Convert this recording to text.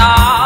está.